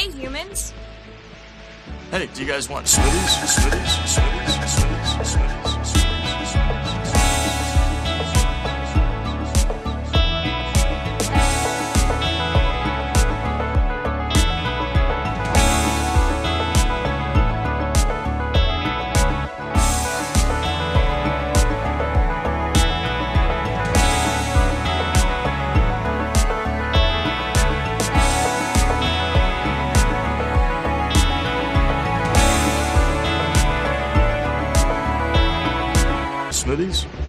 Hey, humans. Hey, do you guys want smoothies? Smoothies? Smoothies? Smoothies?